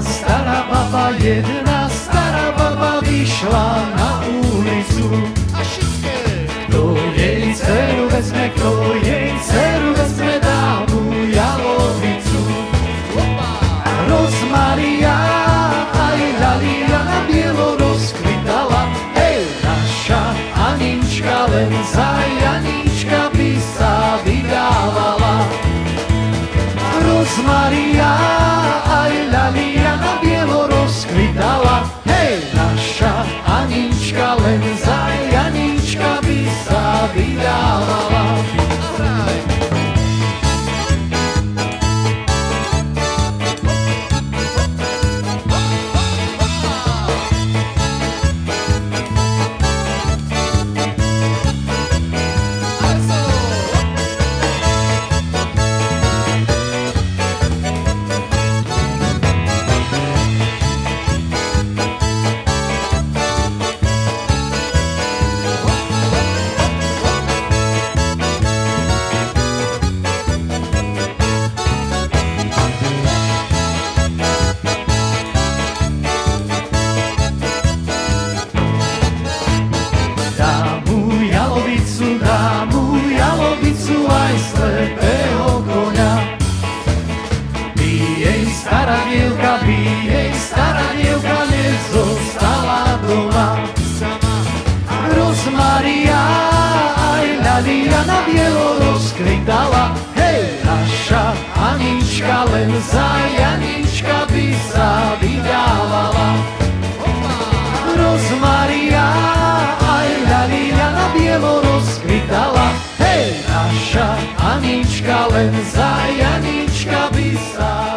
stará baba, jedna stará baba vyšla na ulicu. Kto jej dceru vezme, kto jej dceru vezme, dá mu jalovicu. Rozmaria, aj lalia, bielo rozkvitala, hej, naša Anička, len za Janička by sa vydávala. Rozmaria, jalovicu, dá mu jalovicu aj slepého koňa. By jej stará dievka, by jej stará dievka nezostala doma. Rozmaria aj ľalia na bielo rozkvitala. Hej, naša Anička len za Janička, len za Janička by sa